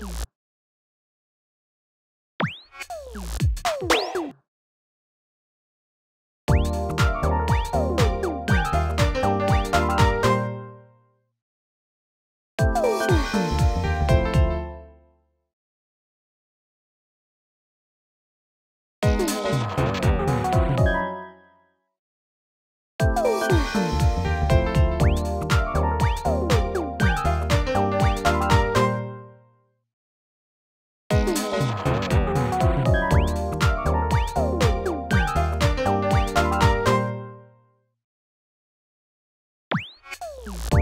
Yeah. Bye.